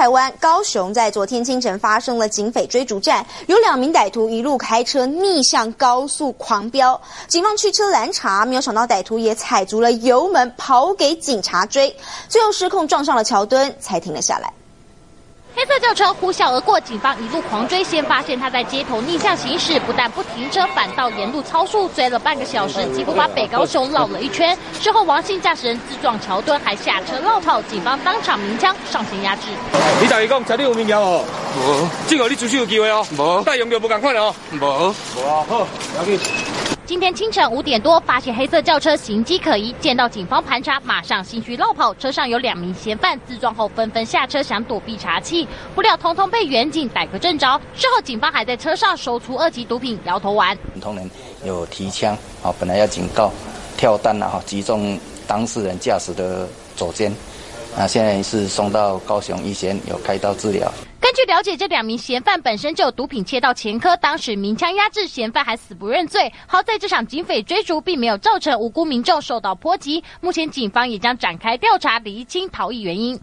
台湾高雄在昨天清晨发生了警匪追逐战，有两名歹徒一路开车逆向高速狂飙，警方驱车拦查，没有想到歹徒也踩足了油门跑给警察追，最后失控撞上了桥墩，才停了下来。黑色轿车呼啸而过，警方一路狂追，先发现他在街头逆向行驶，不但不停车，反倒沿路超速，追了半个小时，几乎把北高雄绕了一圈。事后，王姓驾驶人自撞桥墩，还下车绕跑，警方当场鸣枪上前压制。你大意讲，车你有物件哦？无。今后你出手有机会哦？无。带用就不敢快哦？无。无啊，好，要紧。今天清晨五点多，发现黑色轿车行迹可疑，见到警方盘查，马上心虚绕跑。车上有两名嫌犯，自撞后纷纷下车想躲避查缉，不料通通被远警逮个正着。事后警方还在车上搜出二级毒品摇头丸。同仁有提枪，啊，本来要警告跳弹了哈，击中当事人驾驶的左肩，啊，现在是送到高雄医院有开刀治疗。根据了解，这两名嫌犯本身就有毒品切到前科，当时鸣枪压制嫌犯，还死不认罪。好在这场警匪追逐并没有造成无辜民众受到波及。目前警方也将展开调查，厘清逃逸原因。